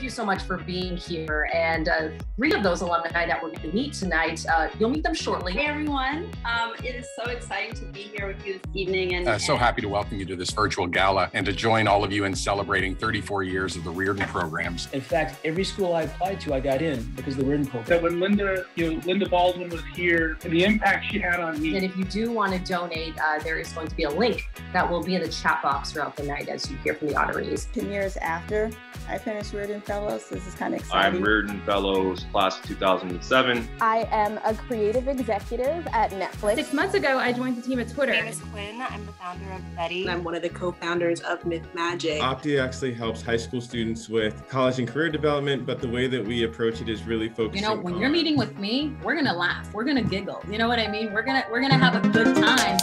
thank you so much for being here. And uh, three of those alumni that we're going to meet tonight, uh, you'll meet them shortly. Hey everyone, um, it is so exciting to be here with you this evening. And Uh, so happy to welcome you to this virtual gala and to join all of you in celebrating 34 years of the Riordan programs. In fact, every school I applied to, I got in because of the Riordan program. that when Linda, you know, Linda Baldwin was here and the impact she had on me. And if you do want to donate, uh, there is going to be a link that will be in the chat box throughout the night as you hear from the honorees. 10 years after I finished Riordan Fellows. This is kind of exciting. I'm Riordan Fellows, class of 2007. I am a creative executive at Netflix. Six months ago, I joined the team at Twitter. My name is Quinn. I'm the founder of Betty. I'm one of the co-founders of Myth Magic. Opti actually helps high school students with college and career development, but the way that we approach it is really focused. You know, when on you're meeting with me, we're gonna laugh, we're gonna giggle. You know what I mean? We're gonna we're gonna have a good time.